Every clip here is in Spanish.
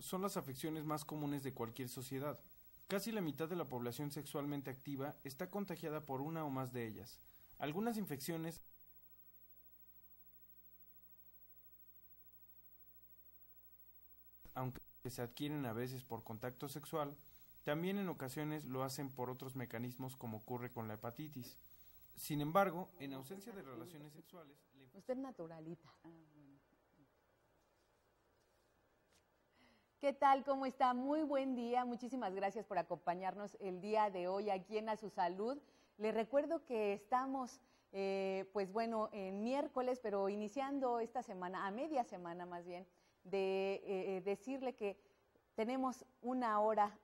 son las afecciones más comunes de cualquier sociedad. Casi la mitad de la población sexualmente activa está contagiada por una o más de ellas. Algunas infecciones aunque se adquieren a veces por contacto sexual, también en ocasiones lo hacen por otros mecanismos como ocurre con la hepatitis. Sin embargo, en ausencia de relaciones sexuales... Usted naturalita. ¿Qué tal? ¿Cómo está? Muy buen día. Muchísimas gracias por acompañarnos el día de hoy aquí en A Su Salud. Le recuerdo que estamos, eh, pues bueno, en miércoles, pero iniciando esta semana, a media semana más bien, de eh, eh, decirle que tenemos una hora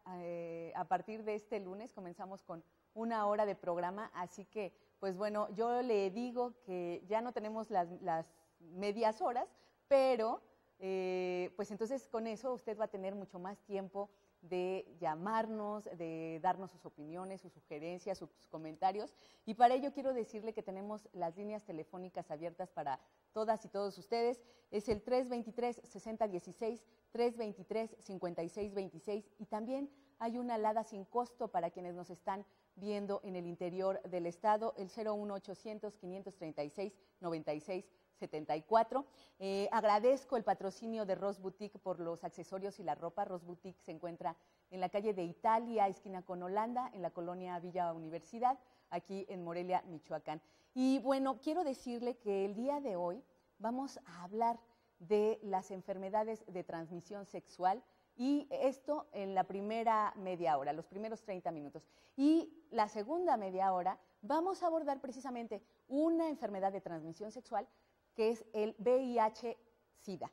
a partir de este lunes, comenzamos con una hora de programa, así que, pues bueno, yo le digo que ya no tenemos las medias horas, pero eh, pues entonces con eso usted va a tener mucho más tiempo de llamarnos, de darnos sus opiniones, sus sugerencias, sus comentarios. Y para ello quiero decirle que tenemos las líneas telefónicas abiertas para todas y todos ustedes. Es el 323-6016, 323-5626 y también hay una alada sin costo para quienes nos están viendo en el interior del estado, el 01800 536 96 74. Eh, agradezco el patrocinio de Ross Boutique por los accesorios y la ropa. Ross Boutique se encuentra en la calle de Italia, esquina con Holanda, en la colonia Villa Universidad, aquí en Morelia, Michoacán. Y bueno, quiero decirle que el día de hoy vamos a hablar de las enfermedades de transmisión sexual y esto en la primera media hora, los primeros 30 minutos. Y la segunda media hora vamos a abordar precisamente una enfermedad de transmisión sexual que es el VIH-Sida.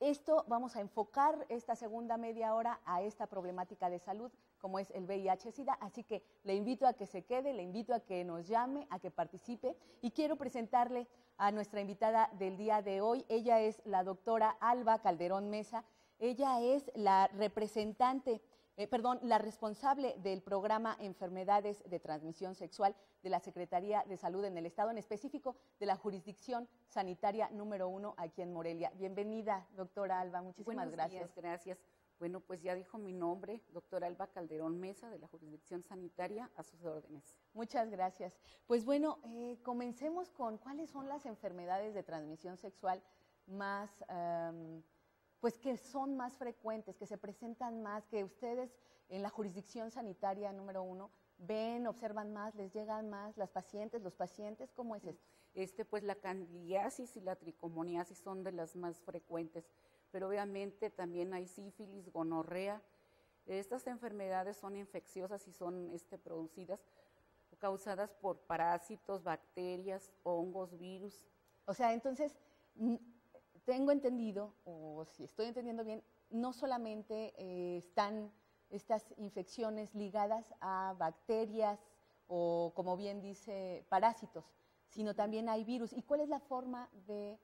Esto vamos a enfocar esta segunda media hora a esta problemática de salud como es el VIH-Sida, así que le invito a que se quede, le invito a que nos llame, a que participe y quiero presentarle a nuestra invitada del día de hoy. Ella es la doctora Alba Calderón Mesa, ella es la representante eh, perdón, la responsable del programa Enfermedades de Transmisión Sexual de la Secretaría de Salud en el Estado, en específico de la jurisdicción sanitaria número uno aquí en Morelia. Bienvenida, doctora Alba, muchísimas gracias. gracias. Bueno, pues ya dijo mi nombre, doctora Alba Calderón Mesa, de la jurisdicción sanitaria, a sus órdenes. Muchas gracias. Pues bueno, eh, comencemos con cuáles son las enfermedades de transmisión sexual más pues que son más frecuentes, que se presentan más, que ustedes en la jurisdicción sanitaria número uno ven, observan más, les llegan más, las pacientes, los pacientes, ¿cómo es esto? Este, pues la candidiasis y la tricomoniasis son de las más frecuentes, pero obviamente también hay sífilis, gonorrea. Estas enfermedades son infecciosas y son este, producidas o causadas por parásitos, bacterias, hongos, virus. O sea, entonces tengo entendido, o si estoy entendiendo bien, no solamente eh, están estas infecciones ligadas a bacterias o, como bien dice, parásitos, sino también hay virus. ¿Y cuál es la forma de,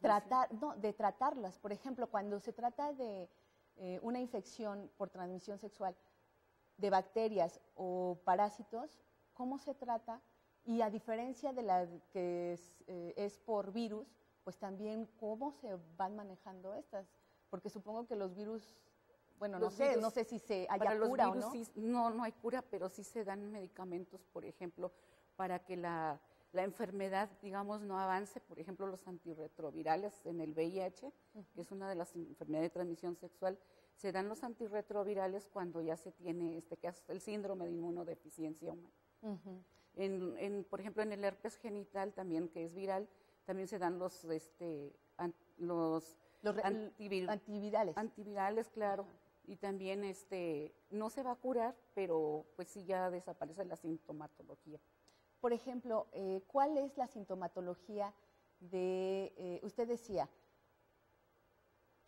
tratar, no, de tratarlas? Por ejemplo, cuando se trata de eh, una infección por transmisión sexual de bacterias o parásitos, ¿cómo se trata? Y a diferencia de la que es, eh, es por virus, pues también cómo se van manejando estas, porque supongo que los virus, bueno, no sé, no sé si se haya cura o no. no, no hay cura, pero sí se dan medicamentos, por ejemplo, para que la, enfermedad, digamos, no avance, por ejemplo, los antirretrovirales en el VIH, que es una de las enfermedades de transmisión sexual, se dan los antirretrovirales cuando ya se tiene este caso, el síndrome de inmunodeficiencia humana. en, por ejemplo, en el herpes genital también, que es viral, también se dan los, este, los, antivirales. Antivirales, claro. Y también este, no se va a curar, pero pues sí ya desaparece la sintomatología. Por ejemplo, eh, ¿cuál es la sintomatología de, eh, usted decía,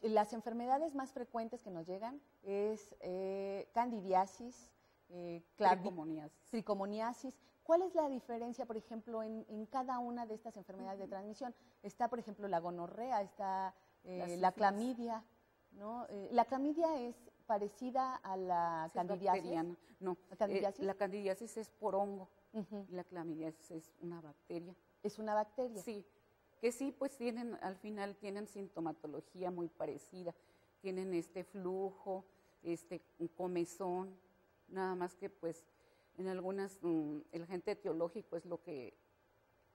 las enfermedades más frecuentes que nos llegan es eh, candidiasis, eh, tricomoniasis. ¿Cuál es la diferencia, por ejemplo, en, cada una de estas enfermedades de transmisión? Está, por ejemplo, la gonorrea, está eh, la, clamidia, ¿no? Eh, la clamidia es parecida a la candidiasis. No, ¿La candidiasis? la candidiasis es por hongo, la clamidiasis es una bacteria. ¿Es una bacteria? Sí, que sí, pues tienen, al final tienen sintomatología muy parecida tienen este flujo, este un comezón, nada más que pues en algunas mm, el agente etiológico es lo que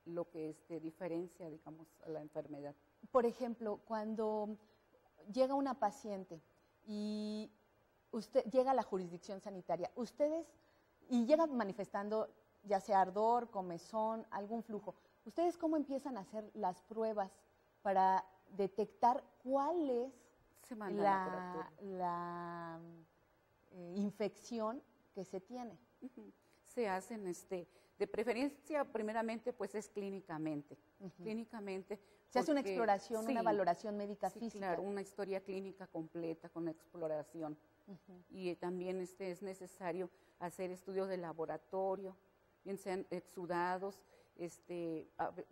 lo que este, diferencia, digamos, a la enfermedad. Por ejemplo, cuando llega una paciente y usted llega a la jurisdicción sanitaria, ustedes y llega manifestando ya sea ardor, comezón, algún flujo. ¿Ustedes cómo empiezan a hacer las pruebas para detectar cuál es la, la eh, infección que se tiene? Se hacen, este, de preferencia, primeramente, pues es clínicamente. Clínicamente. Se hace una exploración, una valoración médica sí, física. Claro, una historia clínica completa con exploración. Y también este, es necesario hacer estudios de laboratorio, bien sean exudados, este,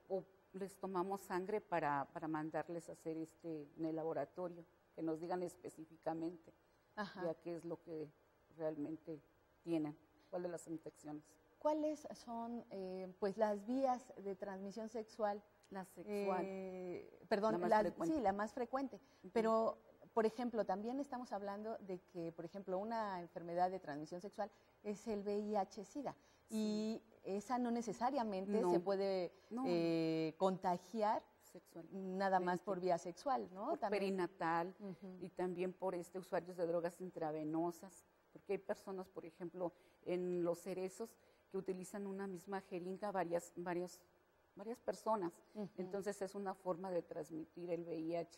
o les tomamos sangre para, para, mandarles a hacer este, en el laboratorio, que nos digan específicamente ya qué es lo que realmente tienen, cuáles las infecciones. ¿Cuáles son eh, pues las vías de transmisión sexual? La sexual. Eh, perdón, la sí, la más frecuente. Pero por ejemplo, también estamos hablando de que, por ejemplo, una enfermedad de transmisión sexual es el VIH-Sida. Y esa no necesariamente se puede eh, contagiar nada más por vía sexual, ¿no? Por perinatal y también por este usuarios de drogas intravenosas, porque hay personas, por ejemplo, en los cerezos que utilizan una misma jeringa varias, varias, varias personas. Entonces es una forma de transmitir el VIH.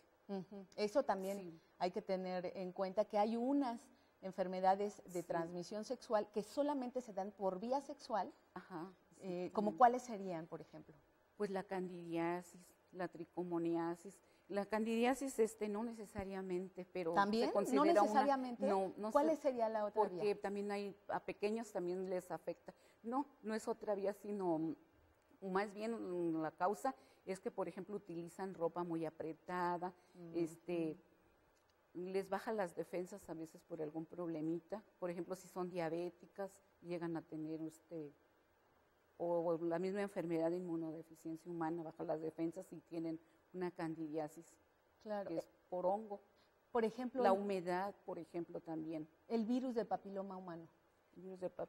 Eso también hay que tener en cuenta que hay unas enfermedades de transmisión sexual que solamente se dan por vía sexual, Ajá, eh, como cuáles serían, por ejemplo. Pues la candidiasis, la tricomoniasis. La candidiasis este no necesariamente, pero también no necesariamente. no, ¿Cuál sería la otra porque también hay a pequeños también les afecta. No, no es otra vía, sino más bien la causa es que, por ejemplo, utilizan ropa muy apretada, este, les baja las defensas a veces por algún problemita. Por ejemplo, si son diabéticas, llegan a tener este, o la misma enfermedad de inmunodeficiencia humana, baja las defensas y tienen una candidiasis, claro. que es por hongo. Por ejemplo, la humedad, por ejemplo, también. El virus de papiloma humano.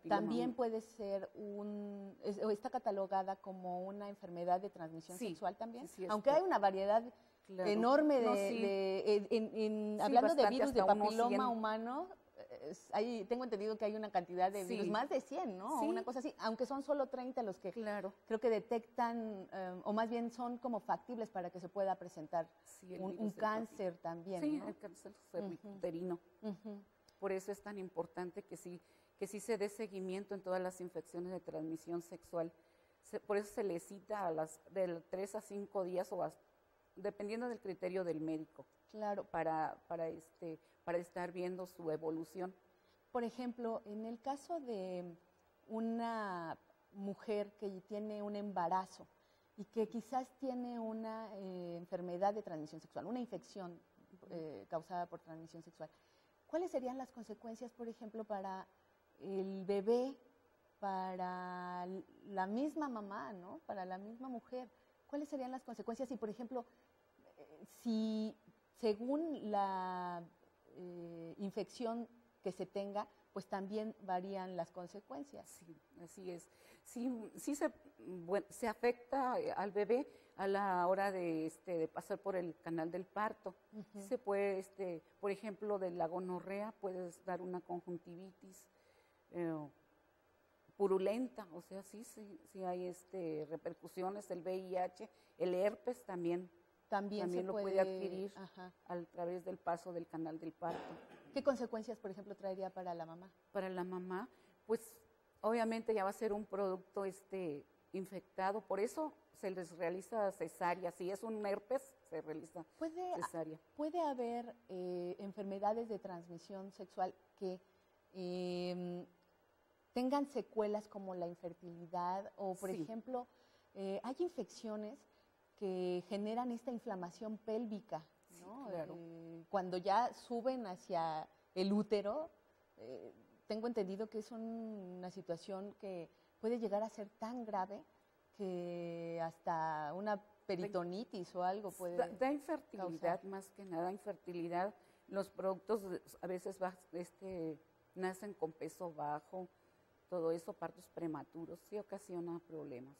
También puede ser un, o está catalogada como una enfermedad de transmisión sexual también, aunque hay una variedad enorme de, hablando de virus de papiloma humano, hay, tengo entendido que hay una cantidad de virus, más de 100, ¿no? Una cosa así, aunque son solo 30 los que claro. creo que detectan, eh, o más bien son como factibles para que se pueda presentar un, cáncer también. Sí, el cáncer cervicuterino. Por eso es tan importante que sí que sí se dé seguimiento en todas las infecciones de transmisión sexual. por eso se le cita a las de tres a cinco días o dependiendo del criterio del médico. Claro. Para, para, este, para estar viendo su evolución. Por ejemplo, en el caso de una mujer que tiene un embarazo y que quizás tiene una eh, enfermedad de transmisión sexual, una infección eh, causada por transmisión sexual, ¿cuáles serían las consecuencias, por ejemplo, para el bebé para la misma mamá, ¿no? Para la misma mujer. ¿Cuáles serían las consecuencias si, por ejemplo, eh, si según la eh, infección que se tenga, pues también varían las consecuencias? Sí, así es. Sí, sí se, se afecta al bebé a la hora de, este, de pasar por el canal del parto. Se puede, este, por ejemplo, de la gonorrea puedes dar una conjuntivitis, eh, purulenta, o sea, sí, sí, sí hay este, repercusiones, el VIH, el herpes también. También, lo puede, adquirir a través del paso del canal del parto. ¿Qué consecuencias, por ejemplo, traería para la mamá? Para la mamá, pues obviamente ya va a ser un producto este, infectado, por eso se les realiza cesárea. Si es un herpes, se realiza cesárea. ¿Puede haber eh, enfermedades de transmisión sexual que eh, tengan secuelas como la infertilidad o, por ejemplo, eh, hay infecciones que generan esta inflamación pélvica, ¿no? Eh, cuando ya suben hacia el útero, eh, tengo entendido que es una situación que puede llegar a ser tan grave que hasta una peritonitis o algo puede da, da infertilidad más que nada infertilidad Los productos a veces este, nacen con peso bajo, todo eso, partos prematuros, sí ocasiona problemas.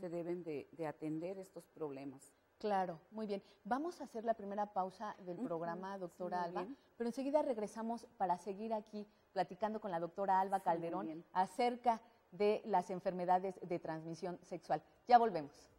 Se deben de, de atender estos problemas. Claro, muy bien. Vamos a hacer la primera pausa del programa, doctora Alba, bien. pero enseguida regresamos para seguir aquí platicando con la doctora Alba Sí, Calderón acerca de las enfermedades de transmisión sexual. Ya volvemos.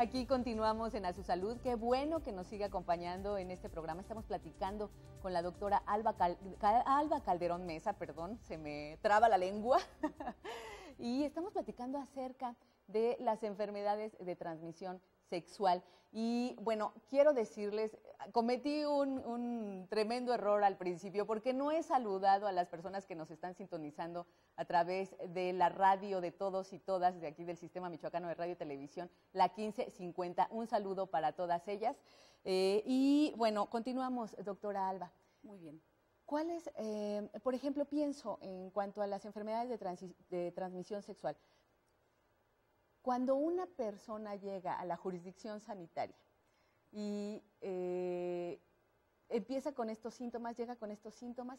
Aquí continuamos en A Su Salud. Qué bueno que nos sigue acompañando en este programa. Estamos platicando con la doctora Alba, Cal- Cal- Alba Calderón Mesa, perdón, se me traba la lengua. y estamos platicando acerca de las enfermedades de transmisión sexual. Y bueno, quiero decirles, cometí un, un tremendo error al principio porque no he saludado a las personas que nos están sintonizando a través de la radio de todos y todas de aquí del Sistema Michoacano de Radio y Televisión, la 1550. Un saludo para todas ellas. Eh, y bueno, continuamos, doctora Alba. Muy bien. ¿Cuáles, eh, por ejemplo, pienso en cuanto a las enfermedades de, transmisión sexual? Cuando una persona llega a la jurisdicción sanitaria y eh, empieza con estos síntomas, llega con estos síntomas,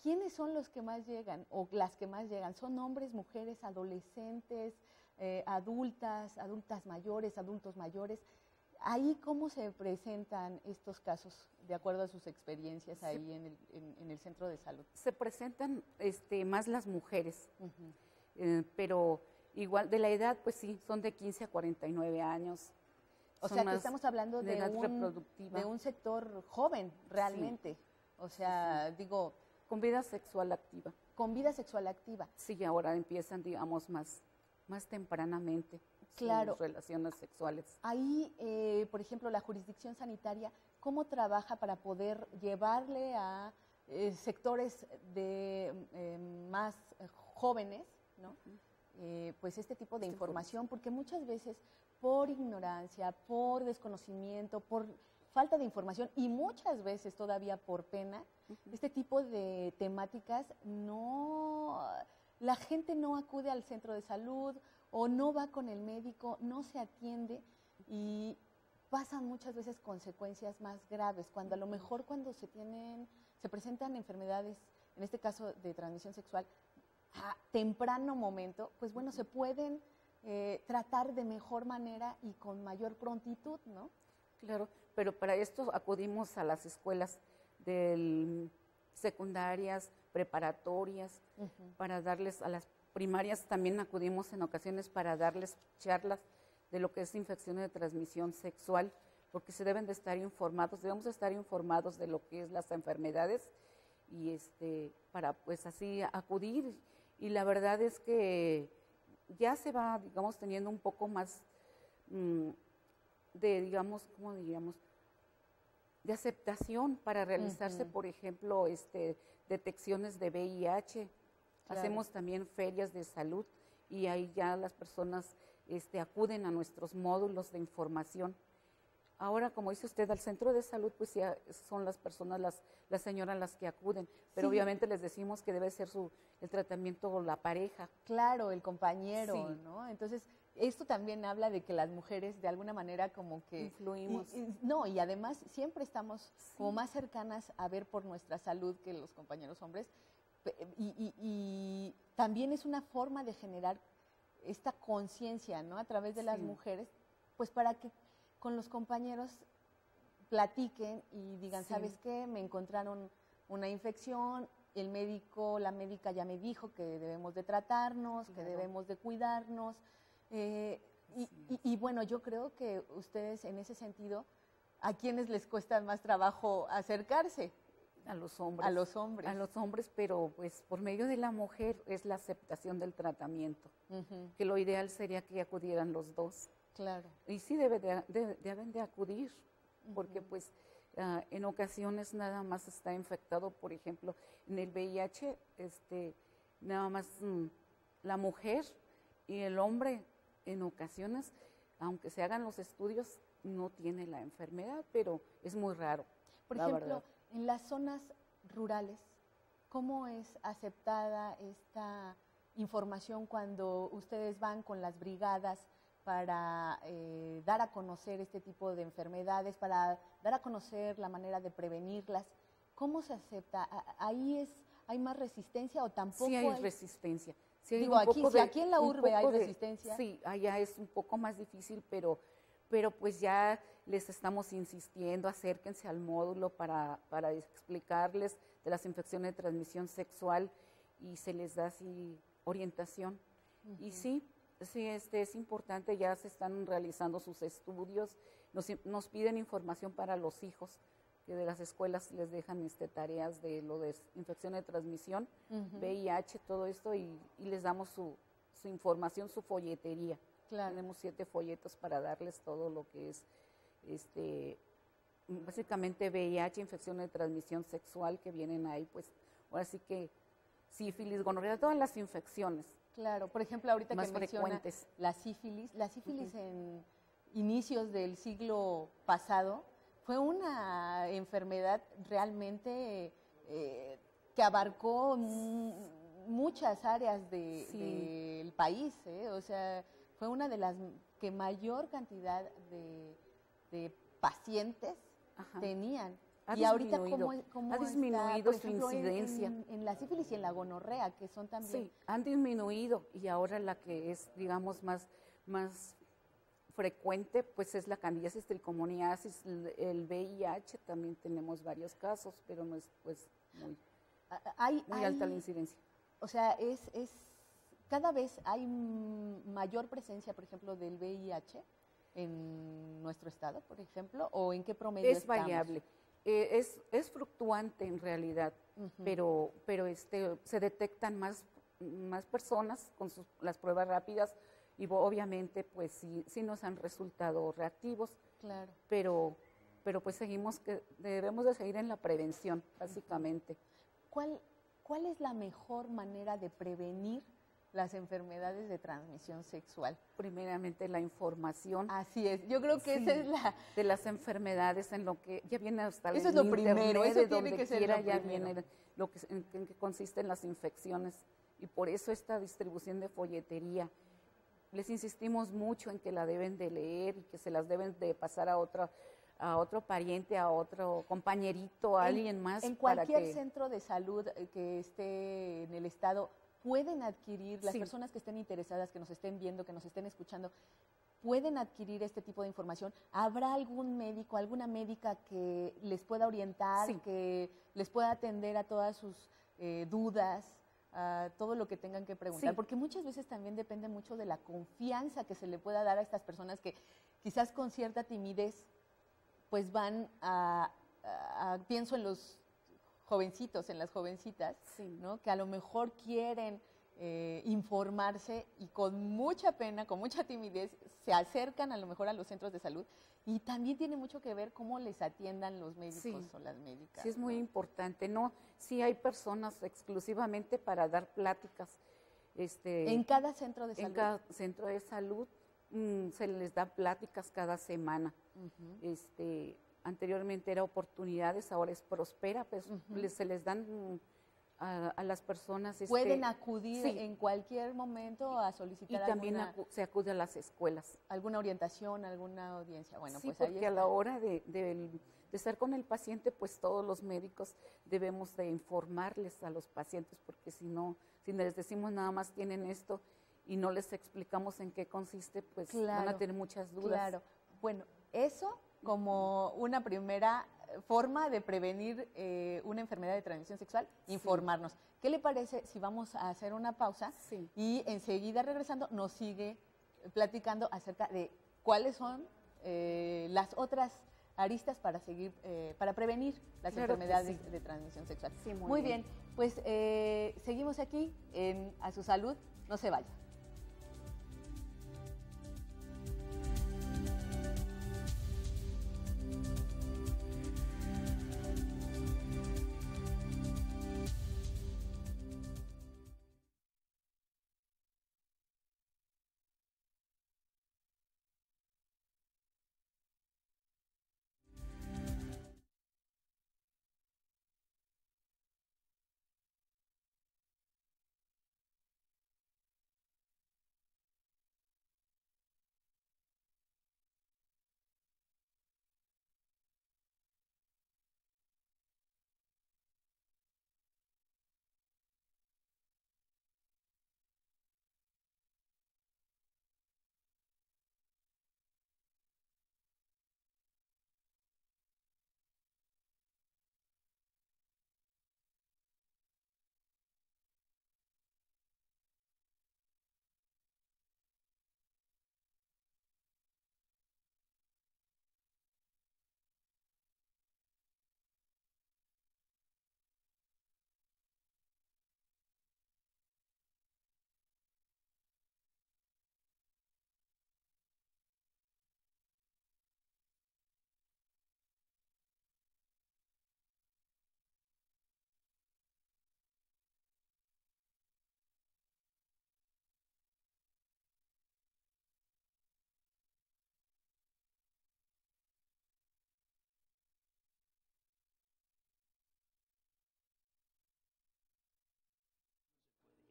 ¿quiénes son los que más llegan o las que más llegan? ¿Son hombres, mujeres, adolescentes, eh, adultas, adultas mayores, adultos mayores? Ahí, ¿cómo se presentan estos casos de acuerdo a sus experiencias ahí en el, en- en el centro de salud? Se presentan este, más las mujeres, eh, pero igual de la edad, pues sí, son de 15 a 49 años. O sea, que estamos hablando de un, de un sector joven, realmente. O sea, digo, Con vida sexual activa. con vida sexual activa. Sí, ahora empiezan, digamos, más, más tempranamente Claro. sus relaciones sexuales. Ahí, eh, por ejemplo, la jurisdicción sanitaria, ¿cómo trabaja para poder llevarle a eh, sectores de eh, más jóvenes, ¿no? Eh, pues este tipo de Esta información, porque muchas veces por ignorancia, por desconocimiento, por falta de información y muchas veces todavía por pena, este tipo de temáticas no, la gente no acude al centro de salud o no va con el médico, no se atiende y pasan muchas veces consecuencias más graves, cuando a lo mejor cuando se tienen, se presentan enfermedades, en este caso de transmisión sexual, a temprano momento, pues bueno, se pueden eh, tratar de mejor manera y con mayor prontitud, ¿no? Claro, pero para esto acudimos a las escuelas del secundarias, preparatorias, para darles a las primarias también acudimos en ocasiones para darles charlas de lo que es infección de transmisión sexual, porque se deben de estar informados, debemos estar informados de lo que es las enfermedades y este para pues así acudir y la verdad es que ya se va digamos teniendo un poco más mm, de digamos cómo diríamos de aceptación para realizarse por ejemplo este detecciones de VIH hacemos también ferias de salud y ahí ya las personas este, acuden a nuestros módulos de información Ahora, como dice usted, al centro de salud, pues ya son las personas, las, las señoras las que acuden, pero obviamente les decimos que debe ser su, el tratamiento la pareja. Claro, el compañero, ¿no? Entonces, esto también habla de que las mujeres de alguna manera como que... Influimos. no, y además siempre estamos como más cercanas a ver por nuestra salud que los compañeros hombres. Y, y también es una forma de generar esta conciencia, ¿no? A través de las mujeres, pues para que con los compañeros platiquen y digan, ¿sabes qué? Me encontraron una infección, el médico, la médica ya me dijo que debemos de tratarnos, que debemos de cuidarnos. Eh, y, bueno, yo creo que ustedes en ese sentido, ¿a quiénes les cuesta más trabajo acercarse? A los hombres. A los hombres. A los hombres, pero pues por medio de la mujer es la aceptación del tratamiento, que lo ideal sería que acudieran los dos. Claro. Y sí debe deben de acudir, porque pues ah, en ocasiones nada más está infectado, por ejemplo, en el VIH, este, nada más mm, la mujer y el hombre en ocasiones, aunque se hagan los estudios, no tiene la enfermedad, pero es muy raro. Por ejemplo, en las zonas rurales, ¿cómo es aceptada esta información cuando ustedes van con las brigadas para eh, dar a conocer este tipo de enfermedades, para dar a conocer la manera de prevenirlas. ¿Cómo se acepta? ¿Ahí es, hay más resistencia o tampoco? Sí hay, resistencia. Digo, aquí, si aquí en la urbe hay resistencia. sí, allá es un poco más difícil, pero, pero pues ya les estamos insistiendo, acérquense al módulo para, para explicarles de las infecciones de transmisión sexual y se les da así orientación. Y sí, sí, este, es importante, ya se están realizando sus estudios, nos, piden información para los hijos, que de las escuelas les dejan este, tareas de lo de infección de transmisión, VIH, todo esto, y, les damos su, información, su folletería. Tenemos siete folletos para darles todo lo que es, este, básicamente VIH, infección de transmisión sexual que vienen ahí, pues ahora sí que sífilis, gonorrea, todas las infecciones Claro, por ejemplo, ahorita que menciona la sífilis, la sífilis en inicios del siglo pasado fue una enfermedad realmente eh, que abarcó muchas áreas del país, ¿eh? o sea, fue una de las que mayor cantidad de, pacientes tenían y ahorita, ¿cómo, ha disminuido su incidencia? En, la sífilis y en la gonorrea, que son también. Sí, han disminuido y ahora la que es, digamos, más, más frecuente, pues es la candidiasis trichomoniasis, el VIH, también tenemos varios casos, pero no es pues muy, hay, muy alta la incidencia. O sea, es, es, cada vez hay mayor presencia, por ejemplo, del VIH en nuestro estado, por ejemplo, o en qué promedio Es variable. Eh, es, es, fluctuante en realidad, pero, pero este, se detectan más, más personas con sus, las pruebas rápidas y obviamente pues sí, sí nos han resultado reactivos, claro. pero, pero pues seguimos que debemos de seguir en la prevención, básicamente. ¿Cuál, ¿Cuál es la mejor manera de prevenir las enfermedades de transmisión sexual. Primeramente la información. Así es, yo creo que esa es la... De las enfermedades en lo que ya viene hasta Eso es lo primero, eso de tiene donde que ser quiera ya viene lo que, en, en que consisten las infecciones y por eso esta distribución de folletería. Les insistimos mucho en que la deben de leer y que se las deben de pasar a otra a otro pariente, a otro compañerito, a alguien más. En cualquier centro de salud eh, que esté en el estado, pueden adquirir, las personas que estén interesadas, que nos estén viendo, que nos estén escuchando, pueden adquirir este tipo de información. ¿Habrá algún médico, alguna médica que les pueda orientar, que les pueda atender a todas sus eh, dudas, a todo lo que tengan que preguntar, Sí. porque muchas veces también depende mucho de la confianza que se le pueda dar a estas personas que quizás con cierta timidez pues van a, a- a- pienso en los jovencitos, en las jovencitas, Sí. ¿no? que a lo mejor quieren eh, informarse y con mucha pena, con mucha timidez, se acercan a lo mejor a los centros de salud y también tiene mucho que ver cómo les atiendan los médicos Sí. o las médicas. Sí, es muy importante, ¿no? Sí hay personas exclusivamente para dar pláticas. Este, En cada centro de en salud. cada centro de salud mm, se les da pláticas cada semana. Este, anteriormente era oportunidades, ahora es prospera, pues Ujú. les- se les dan mm, a, a las personas. este, Pueden acudir sí. en cualquier momento a y solicitar también alguna, acu- se acude a las escuelas. alguna orientación, alguna audiencia. Bueno, sí, pues ahí porque a está. la hora de, de- de estar con el paciente, pues todos los médicos debemos de informarles a los pacientes, porque si no, si les decimos nada más tienen esto y no les explicamos en qué consiste, pues van Claro, a tener muchas dudas. Claro. Bueno, eso como una primera forma de prevenir eh, una enfermedad de transmisión sexual, Sí. informarnos. ¿Qué le parece si vamos a hacer una pausa Sí. y enseguida regresando nos sigue platicando acerca de cuáles son eh, las otras aristas para seguir, eh, para prevenir las Claro enfermedades sí. de transmisión sexual? Muy bien. bien. Pues eh, seguimos aquí en A Su Salud. No se vaya.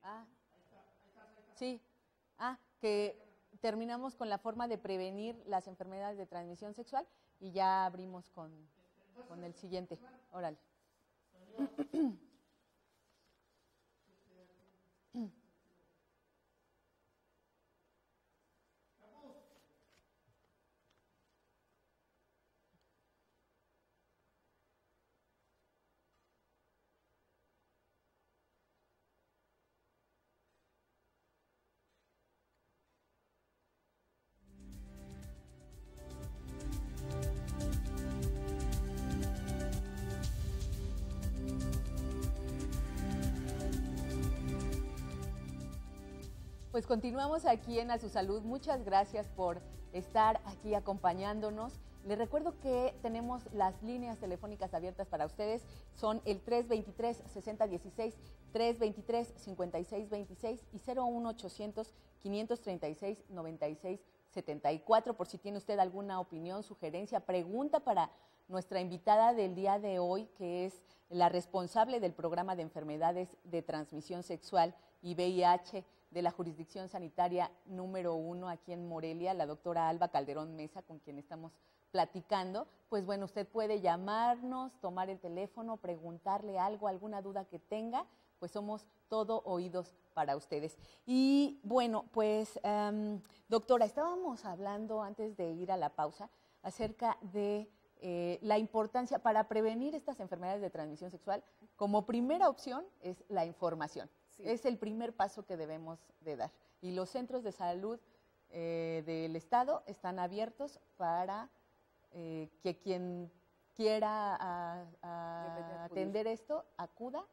Ah, sí. Ah, que terminamos con la forma de prevenir las enfermedades de transmisión sexual y ya abrimos con, con el siguiente. Órale. Pues continuamos aquí en A Su Salud. Muchas gracias por estar aquí acompañándonos. Les recuerdo que tenemos las líneas telefónicas abiertas para ustedes. Son el 323-6016, 323-5626 y 01800-536-9674 por si tiene usted alguna opinión, sugerencia, pregunta para nuestra invitada del día de hoy, que es la responsable del programa de enfermedades de transmisión sexual y VIH de la jurisdicción sanitaria número uno aquí en Morelia, la doctora Alba Calderón Mesa, con quien estamos platicando. Pues bueno, usted puede llamarnos, tomar el teléfono, preguntarle algo, alguna duda que tenga, pues somos todo oídos para ustedes. Y bueno, pues em, doctora, estábamos hablando antes de ir a la pausa acerca de eh, la importancia para prevenir estas enfermedades de transmisión sexual, como primera opción es la información. Sí. Es el primer paso que debemos de dar. Y los centros de salud eh, del Estado están abiertos para eh, que quien quiera a- a atender esto acuda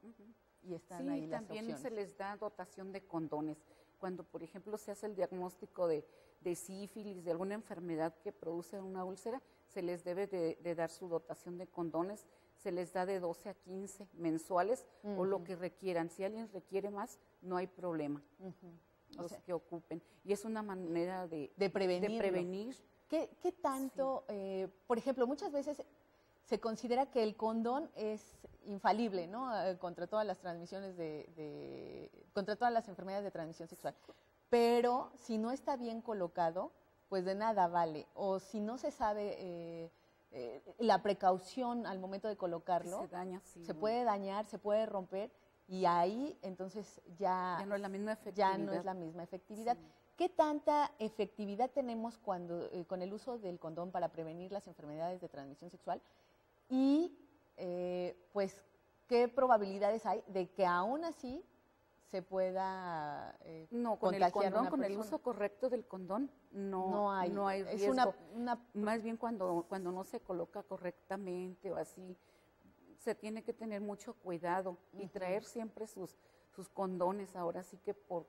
y están Sí, ahí las también opciones. se les da dotación de condones. Cuando, por ejemplo, se hace el diagnóstico de, de sífilis, de alguna enfermedad que produce una úlcera, se les debe de, de dar su dotación de condones. Se les da de 12 a 15 mensuales o lo que requieran. Si alguien requiere más, no hay problema, los sea, que ocupen. Y es una manera de, de prevenir. de prevenir. ¿Qué, qué tanto, eh, por ejemplo, muchas veces se considera que el condón es infalible, ¿no? Eh, contra todas las transmisiones de, de- contra todas las enfermedades de transmisión sexual. Pero si no está bien colocado, pues de nada vale. O si no se sabe eh, eh, la precaución al momento de colocarlo, se daña, sí, se no. puede dañar, se puede romper y ahí entonces ya, Ya no es la misma efectividad. ya no es la misma efectividad. Sí. ¿Qué tanta efectividad tenemos cuando eh, con el uso del condón para prevenir las enfermedades de transmisión sexual? Y eh, pues, ¿qué probabilidades hay de que aún así se pueda eh, No, con el condón, con el uso correcto del condón, no, no hay, no hay es riesgo. una, una Más bien cuando, cuando no se coloca correctamente o así, se tiene que tener mucho cuidado y traer siempre sus, sus condones, ahora sí que por...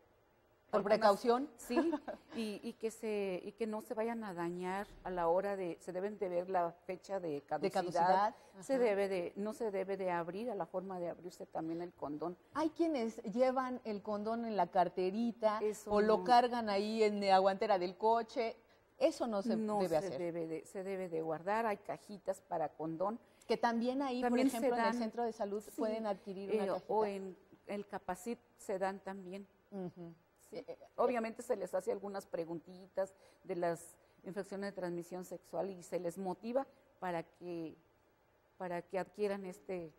por algunas- precaución. Sí, y, y que se, y que no se vayan a dañar a la hora de, se deben de ver la fecha de de caducidad, caducidad. se debe de, no se debe de abrir a la forma de abrirse también el condón. Hay quienes llevan el condón en la carterita Eso o lo no. cargan ahí en la guantera del coche. Eso no se no debe se hacer. debe de, se debe de guardar, hay cajitas para condón. Que también ahí, También por ejemplo, en el dan- centro de salud sí, pueden adquirir una Eh, cajita. o en el capacit se dan también. Ujú. Sí. Eh, eh, Obviamente se les hace algunas preguntitas de las infecciones de transmisión sexual y se les motiva para que para que adquieran este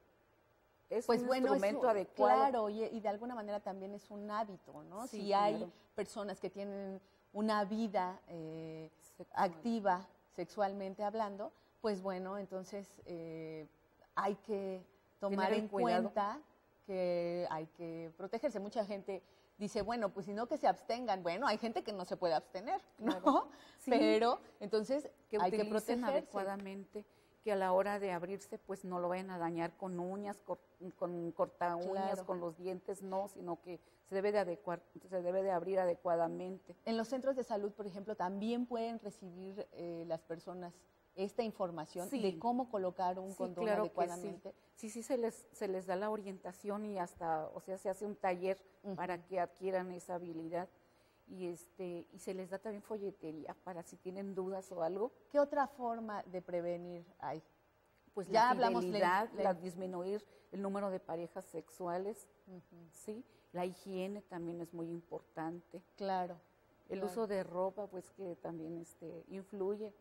es pues un bueno, instrumento adecuado. Claro, y, y de alguna manera también es un hábito, ¿no? Sí, si hay claro. personas que tienen una vida eh, activa sexualmente hablando, pues bueno, entonces eh, hay que tomar Tener en cuidado. cuenta que hay que protegerse. Mucha gente dice, bueno, pues si no que se abstengan. Bueno, hay gente que no se puede abstener, ¿no? Claro. Sí. Pero entonces que hay que protegerse. adecuadamente, que a la hora de abrirse pues no lo vayan a dañar con uñas, cor- con corta uñas, Claro. con los dientes, no, sino que se debe de adecuar, se debe de abrir adecuadamente. En los centros de salud, por ejemplo, también pueden recibir eh, las personas esta información Sí. de cómo colocar un Sí, condón claro que sí. adecuadamente. Sí, sí, se les, se les da la orientación y hasta, o sea, se hace un taller para que adquieran esa habilidad y este y se les da también folletería para si tienen dudas o algo, ¿Qué otra forma de prevenir hay? pues Ya la hablamos le- la disminuir el número de parejas sexuales, sí, la higiene también es muy importante, Claro. el Claro. uso de ropa, pues que también este influye.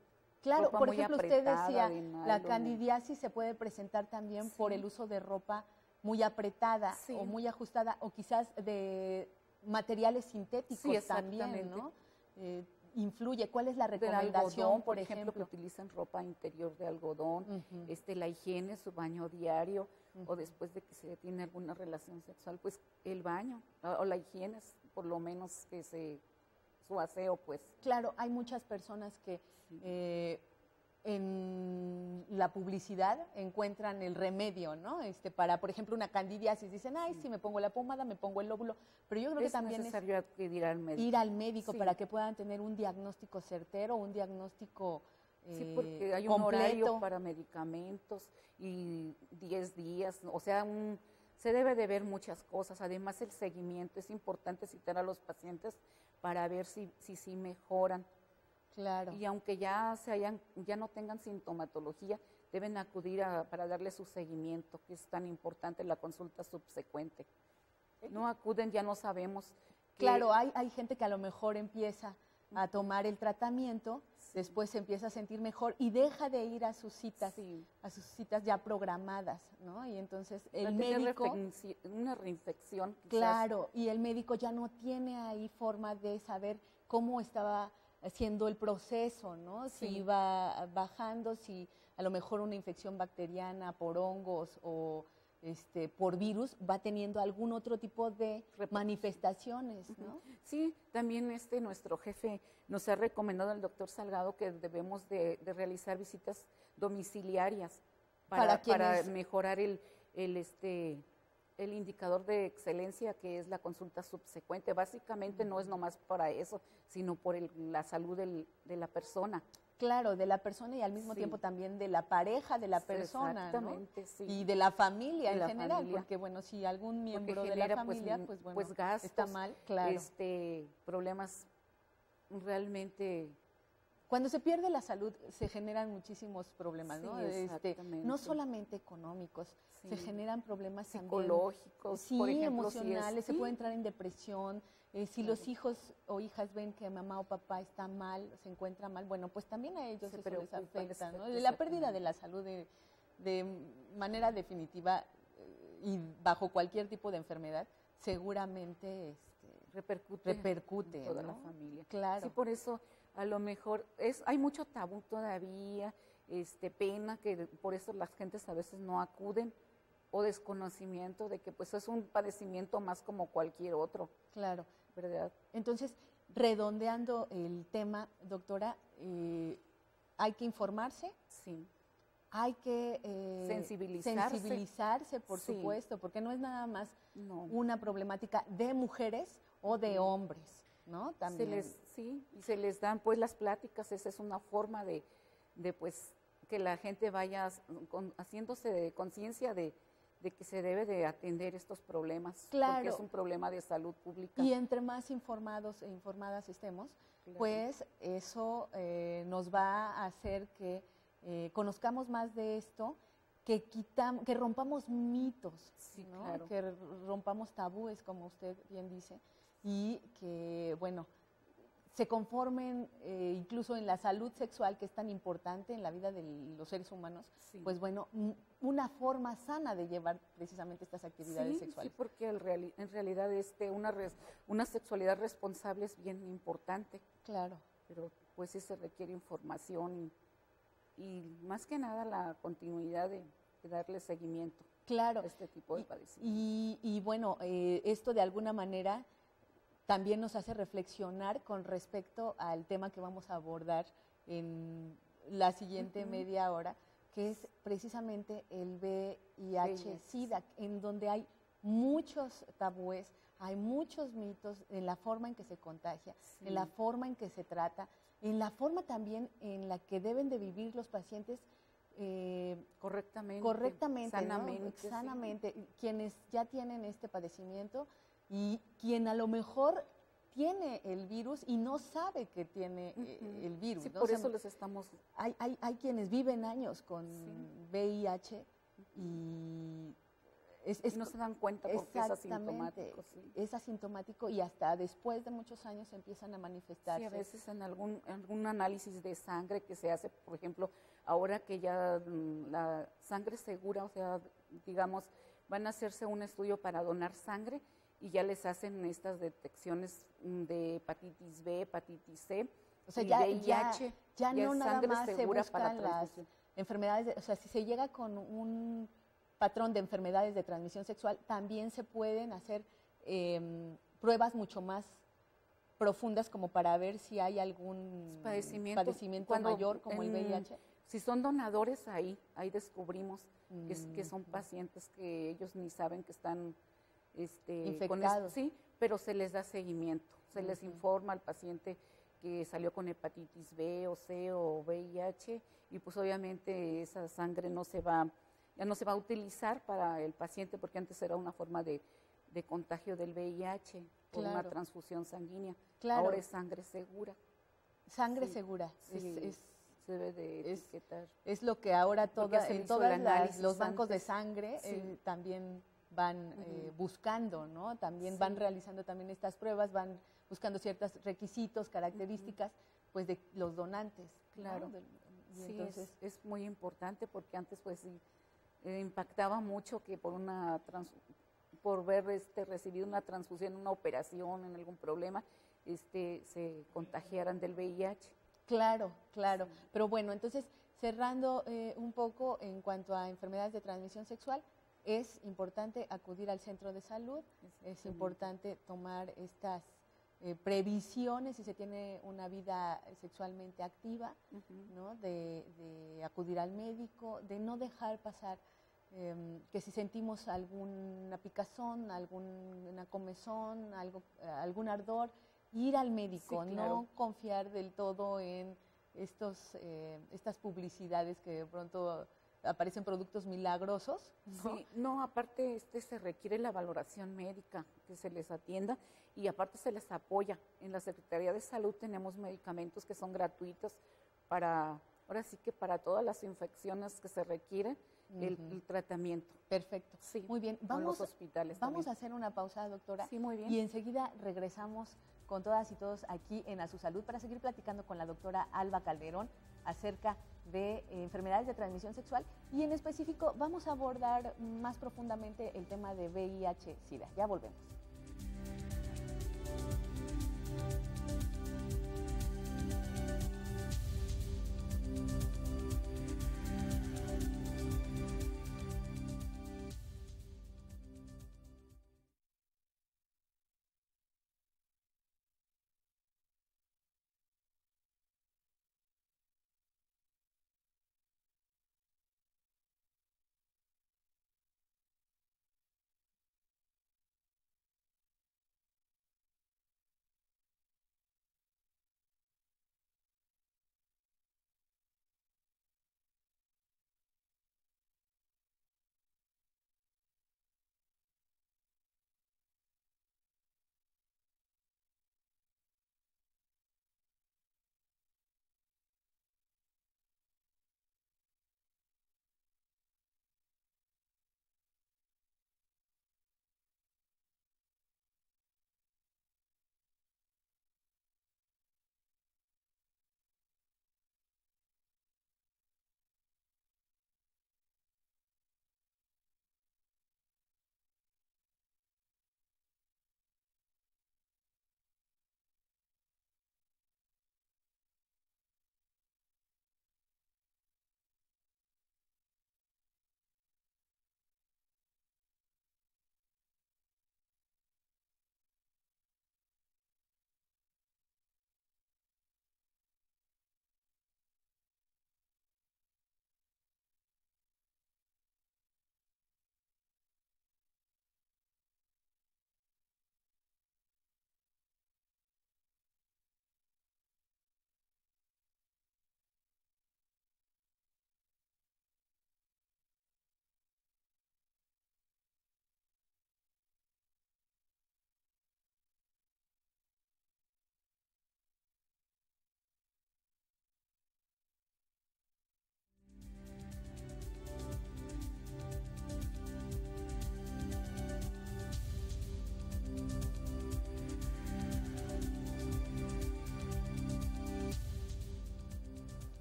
Claro, por ejemplo, usted decía, de la candidiasis se puede presentar también por el uso de ropa muy apretada Sí. o muy ajustada o quizás de materiales sintéticos Sí, también. ¿no? Eh, influye. ¿Cuál es la recomendación, algodón, por ejemplo? que utilicen ropa interior de algodón, este, la higiene, su baño diario, o después de que se tiene alguna relación sexual, pues el baño, o o la higiene, es por lo menos que se, su aseo, pues. Claro, hay muchas personas que eh, en la publicidad encuentran el remedio, ¿no? Este, para, por ejemplo, una candidiasis, dicen, ay, sí, me pongo la pomada, me pongo el óvulo, pero yo creo que es también es necesario acudir al médico. ir al médico Sí. para que puedan tener un diagnóstico certero, un diagnóstico Sí, eh, porque hay un completo. horario para medicamentos y 10 días, o sea, un- se debe de ver muchas cosas. Además, el seguimiento es importante citar a los pacientes para ver si si, si mejoran. Claro. Y aunque ya se hayan, ya no tengan sintomatología, deben acudir a- para darle su seguimiento, que es tan importante la consulta subsecuente. No acuden, ya no sabemos. Claro, hay, hay gente que a lo mejor empieza a tomar el tratamiento, después se empieza a sentir mejor y deja de ir a sus citas, Sí. a sus citas ya programadas, ¿no? Y entonces el médico, una reinfección. quizás. claro, y el médico ya no tiene ahí forma de saber cómo estaba haciendo el proceso, ¿no? Si Sí. iba bajando, si a lo mejor una infección bacteriana por hongos o este, por virus va teniendo algún otro tipo de manifestaciones, ¿no? Sí, también este nuestro jefe nos ha recomendado el doctor Salgado que debemos de, realizar visitas domiciliarias para, para, mejorar el, el, este, el indicador de excelencia que es la consulta subsecuente. Básicamente no es nomás para eso, sino por la salud de la persona. Claro, de la persona y al mismo tiempo también de la pareja de la persona, Exactamente, sí. Y de la familia en general, porque bueno, si algún miembro de la pues, familia, pues, bueno, pues está mal, claro. Este, problemas realmente cuando se pierde la salud se generan muchísimos problemas, ¿no? Este, no solamente económicos, se generan problemas psicológicos, sí, emocionales, se puede entrar en depresión. Eh, si los hijos o hijas ven que mamá o papá está mal, se encuentra mal, bueno, pues también a ellos se les afecta, ¿no? La pérdida de la salud de, manera definitiva eh, y bajo cualquier tipo de enfermedad, seguramente este, repercute, repercute en toda la familia. Claro. Sí, por eso a lo mejor es hay mucho tabú todavía, este pena que por eso las gentes a veces no acuden o desconocimiento de que pues es un padecimiento más como cualquier otro. Claro, ¿verdad? Entonces, redondeando el tema, doctora, eh, hay que informarse. Sí. Hay que eh, sensibilizarse. sensibilizarse, por supuesto, porque no es nada más una problemática de mujeres o de hombres. ¿No? También. Se les, sí, y se les dan pues las pláticas, esa es una forma de, de pues que la gente vaya haciéndose de conciencia de, que se debe de atender estos problemas, claro. porque es un problema de salud pública. Y entre más informados e informadas estemos, pues eso eh, nos va a hacer que eh, conozcamos más de esto, que quitamos, que rompamos mitos, que rompamos tabúes, como usted bien dice, y que, bueno, se conformen eh, incluso en la salud sexual, que es tan importante en la vida de los seres humanos, pues bueno, una forma sana de llevar precisamente estas actividades sexuales. Sí, porque en realidad este, una, una sexualidad responsable es bien importante. Claro. Pero pues sí se requiere información y, más que nada la continuidad de, darle seguimiento claro. a este tipo de padecimientos. Y, y bueno, eh, esto de alguna manera también nos hace reflexionar con respecto al tema que vamos a abordar en la siguiente media hora, que es precisamente el VIH-Sida, en donde hay muchos tabúes, hay muchos mitos en la forma en que se contagia, en la forma en que se trata, en la forma también en la que deben de vivir los pacientes eh, correctamente, correctamente, sanamente, sanamente. Quienes ya tienen este padecimiento, y quien a lo mejor tiene el virus y no sabe que tiene eh, el virus. Sí, por eso les estamos... Hay, hay, hay, quienes viven años con VIH y... Es, no se dan cuenta porque es asintomático. Es asintomático y hasta después de muchos años empiezan a manifestarse. Sí, a veces en algún, algún análisis de sangre que se hace, por ejemplo, ahora que ya mm, la sangre segura, o sea, digamos, van a hacerse un estudio para donar sangre y ya les hacen estas detecciones mm, de hepatitis B, hepatitis C, o sea, ya, VIH, ya, no nada más se buscan las enfermedades, o sea, si se llega con un patrón de enfermedades de transmisión sexual, también se pueden hacer em, pruebas mucho más profundas como para ver si hay algún padecimiento, mayor como el VIH. Si son donadores ahí, ahí descubrimos que, son mm. pacientes que ellos ni saben que están este, infectados. sí, pero se les da seguimiento, se les informa al paciente que salió con hepatitis B o C o VIH y pues obviamente esa sangre no se va, ya no se va a utilizar para el paciente porque antes era una forma de, contagio del VIH por una transfusión sanguínea. Ahora es sangre segura. Sangre segura. es, se debe de es, Es lo que ahora toda, en todos los bancos de sangre eh, también van eh, buscando, ¿no? También van realizando también estas pruebas, van buscando ciertos requisitos, características, pues de los donantes. Claro. sí, entonces, es, muy importante porque antes pues eh, impactaba mucho que por una por ver este recibido una transfusión, una operación, en algún problema, este se contagiaran del VIH. Claro, claro. Pero bueno, entonces cerrando eh, un poco en cuanto a enfermedades de transmisión sexual, es importante acudir al centro de salud, es importante tomar estas eh, previsiones si se tiene una vida sexualmente activa, ¿no? de, acudir al médico, de no dejar pasar em, que si sentimos alguna picazón, alguna comezón, algo, algún ardor, ir al médico, no confiar del todo en estos, eh, estas publicidades que de pronto aparecen productos milagrosos. ¿no? Sí, no, aparte este se requiere la valoración médica, que se les atienda y aparte se les apoya. En la Secretaría de Salud tenemos medicamentos que son gratuitos para, ahora sí que para todas las infecciones que se requieren, el, tratamiento. Perfecto. Sí, muy bien. Vamos, los hospitales vamos a hacer una pausa, doctora. Sí, muy bien. Y enseguida regresamos con todas y todos aquí en A Su Salud para seguir platicando con la doctora Alba Calderón acerca de eh, enfermedades de transmisión sexual y en específico vamos a abordar más profundamente el tema de VIH-Sida. Ya volvemos.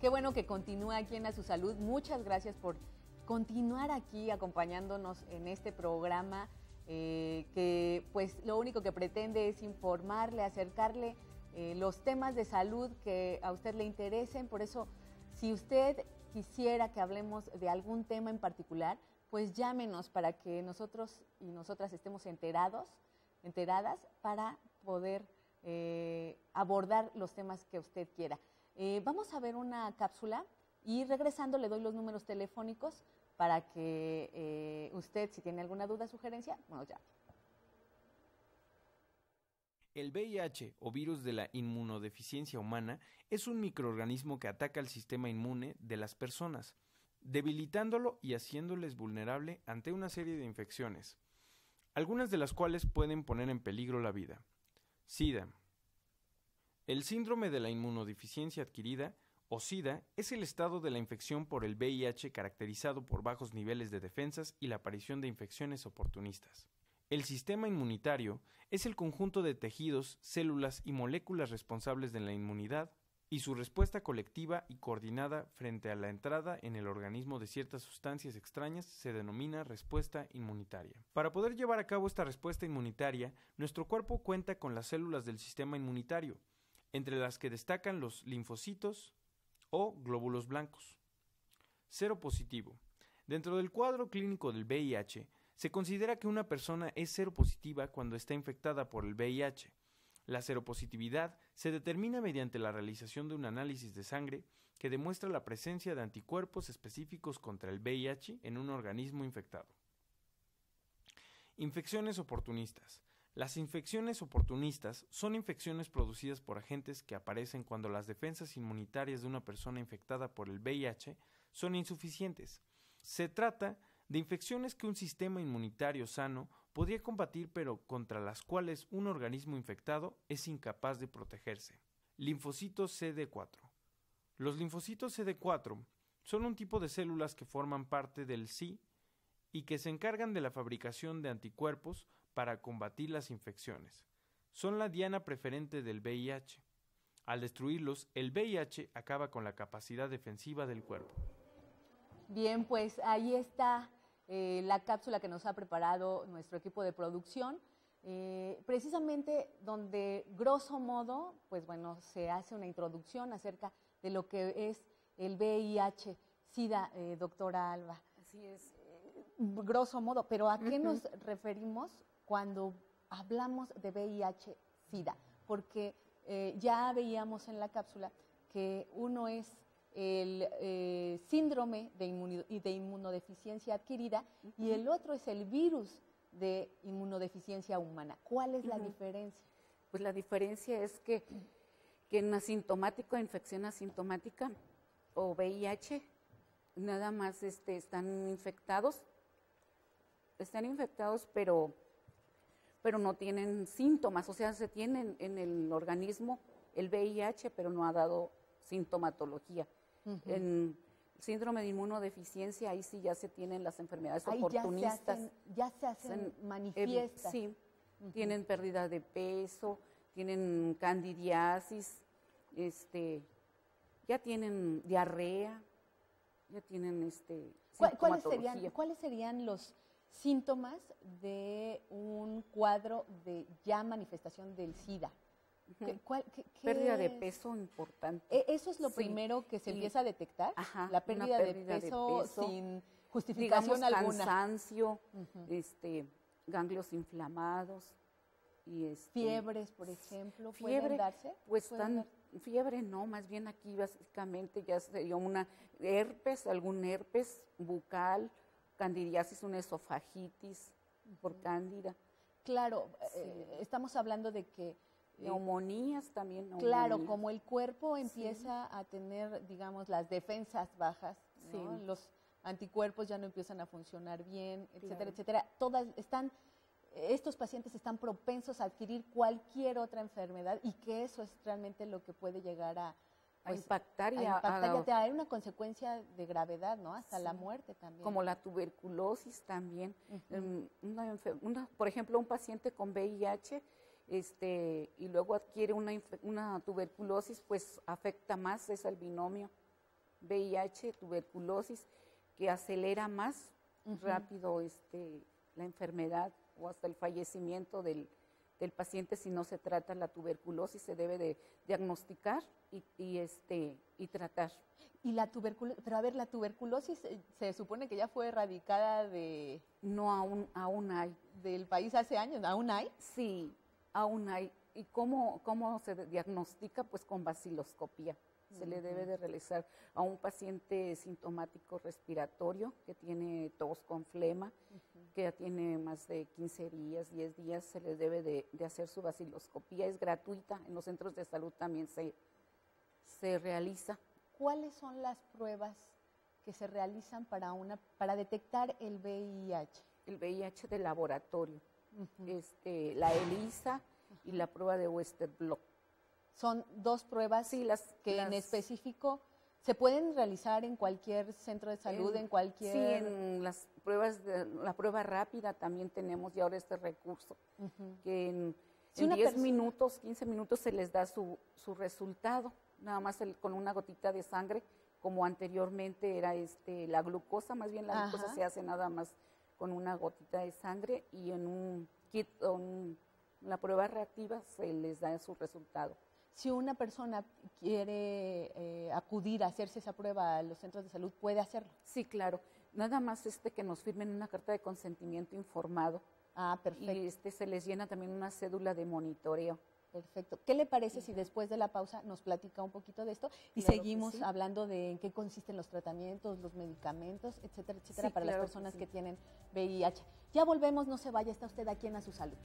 Qué bueno que continúa aquí en A Su Salud. Muchas gracias por continuar aquí acompañándonos en este programa eh, que pues lo único que pretende es informarle, acercarle eh, los temas de salud que a usted le interesen. Por eso, si usted quisiera que hablemos de algún tema en particular, pues llámenos para que nosotros y nosotras estemos enterados, enteradas para poder eh, abordar los temas que usted quiera. Eh, vamos a ver una cápsula y regresando le doy los números telefónicos para que eh, usted, si tiene alguna duda, sugerencia, bueno, ya. El VIH o virus de la inmunodeficiencia humana es un microorganismo que ataca el sistema inmune de las personas, debilitándolo y haciéndoles vulnerable ante una serie de infecciones, algunas de las cuales pueden poner en peligro la vida. SIDA, el síndrome de la inmunodeficiencia adquirida, o SIDA, es el estado de la infección por el VIH caracterizado por bajos niveles de defensas y la aparición de infecciones oportunistas. El sistema inmunitario es el conjunto de tejidos, células y moléculas responsables de la inmunidad y su respuesta colectiva y coordinada frente a la entrada en el organismo de ciertas sustancias extrañas se denomina respuesta inmunitaria. Para poder llevar a cabo esta respuesta inmunitaria, nuestro cuerpo cuenta con las células del sistema inmunitario, entre las que destacan los linfocitos o glóbulos blancos. Cero positivo. Dentro del cuadro clínico del VIH, se considera que una persona es seropositiva cuando está infectada por el VIH. La seropositividad se determina mediante la realización de un análisis de sangre que demuestra la presencia de anticuerpos específicos contra el VIH en un organismo infectado. Infecciones oportunistas. Las infecciones oportunistas son infecciones producidas por agentes que aparecen cuando las defensas inmunitarias de una persona infectada por el VIH son insuficientes. Se trata de infecciones que un sistema inmunitario sano podría combatir pero contra las cuales un organismo infectado es incapaz de protegerse. Linfocitos CD4. Los linfocitos CD4 son un tipo de células que forman parte del SI y que se encargan de la fabricación de anticuerpos para combatir las infecciones. Son la diana preferente del VIH. Al destruirlos, el VIH acaba con la capacidad defensiva del cuerpo. Bien, pues ahí está eh, la cápsula que nos ha preparado nuestro equipo de producción, eh, precisamente donde, grosso modo, pues bueno, se hace una introducción acerca de lo que es el VIH, SIDA, eh, doctora Alba. Así es. grosso modo, pero ¿a qué nos referimos cuando hablamos de VIH, SIDA? Porque ya veíamos en la cápsula que uno es el eh, síndrome de, de, inmunodeficiencia adquirida y el otro es el virus de inmunodeficiencia humana. ¿Cuál es la diferencia? Pues la diferencia es que, que en asintomático, infección asintomática o VIH, nada más este, están infectados, están infectados pero, pero no tienen síntomas, o sea, se tienen en el organismo el VIH, pero no ha dado sintomatología. En síndrome de inmunodeficiencia, ahí sí ya se tienen las enfermedades oportunistas. Ya se hacen, manifiestas. sí, tienen pérdida de peso, tienen candidiasis, este, ya tienen diarrea, ya tienen este. ¿Cuáles serían, ¿Cuáles serían los síntomas de un cuadro de ya manifestación del SIDA? pérdida de peso importante. E, ¿Eso es lo primero que se empieza a detectar? la pérdida, de, peso sin justificación alguna. cansancio, este, ganglios inflamados. Y este, Fiebres, por ejemplo, ¿pueden darse? Pues están, fiebre no, más bien aquí básicamente ya sería una herpes, algún herpes bucal, candidiasis, una esofagitis por cándida. Claro, eh, estamos hablando de que Neumonías también. Claro, como el cuerpo empieza a tener, digamos, las defensas bajas, los anticuerpos ya no empiezan a funcionar bien, etcétera, etcétera. Todas están, estos pacientes están propensos a adquirir cualquier otra enfermedad y que eso es realmente lo que puede llegar a, pues, impactar y a, a, una consecuencia de gravedad, ¿no? Hasta la muerte también. Como la tuberculosis también. Em, por ejemplo, un paciente con VIH este, y luego adquiere una, una tuberculosis, pues afecta más, es el binomio VIH, tuberculosis, que acelera más rápido este, la enfermedad o hasta el fallecimiento del, del, paciente si no se trata la tuberculosis, se debe de diagnosticar y, y este, y tratar. Y la tuberculosis, pero a ver, la tuberculosis eh, se supone que ya fue erradicada de... No, aún, aún hay. Del país hace años, ¿aún hay? Sí, aún hay. ¿Y cómo, cómo se diagnostica? Pues con vaciloscopía. Se le debe de realizar a un paciente sintomático respiratorio que tiene tos con flema, que ya tiene más de 15 días, 10 días, se le debe de, hacer su vaciloscopía. Es gratuita, en los centros de salud también se, se realiza. ¿Cuáles son las pruebas que se realizan para, una, para detectar el VIH? El VIH de laboratorio este, la ELISA y la prueba de Westerblot. Son dos pruebas sí, las, que en específico se pueden realizar en cualquier centro de salud, en, cualquier... Sí, en las pruebas, de, la prueba rápida también tenemos y ahora este recurso, que en, 10 minutos, 15 minutos se les da su, su resultado, nada más con una gotita de sangre, como anteriormente era este la glucosa, más bien la glucosa se hace nada más con una gotita de sangre y en un kit o la prueba reactiva se les da su resultado. Si una persona quiere eh, acudir a hacerse esa prueba a los centros de salud, ¿puede hacerlo? Sí, claro. Nada más este que nos firmen una carta de consentimiento informado. Ah, perfecto. Y este se les llena también una cédula de monitoreo. Perfecto. ¿Qué le parece si después de la pausa nos platica un poquito de esto y Claro que seguimos sí. hablando de en qué consisten los tratamientos, los medicamentos, etcétera, etcétera, Sí, para claro las que personas sí. que tienen VIH? Ya volvemos, no se vaya, está usted aquí en A Su Salud.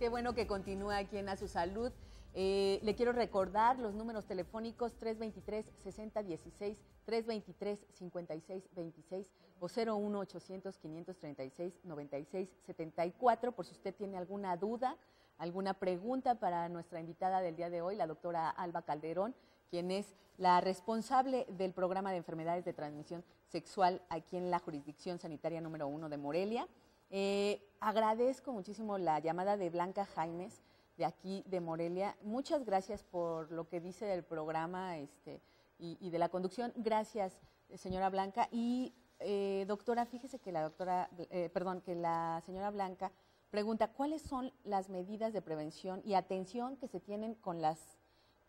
Qué bueno que continúa aquí en A Su Salud. Eh, le quiero recordar los números telefónicos 323-6016, 323-5626 o 01800-536-9674 por si usted tiene alguna duda, alguna pregunta para nuestra invitada del día de hoy, la doctora Alba Calderón, quien es la responsable del programa de enfermedades de transmisión sexual aquí en la jurisdicción sanitaria número uno de Morelia. Eh, agradezco muchísimo la llamada de Blanca Jaimes de aquí de Morelia. Muchas gracias por lo que dice del programa este, y, de la conducción. Gracias, señora Blanca. Y eh, doctora, fíjese que la doctora, eh, perdón, que la señora Blanca pregunta cuáles son las medidas de prevención y atención que se tienen con las,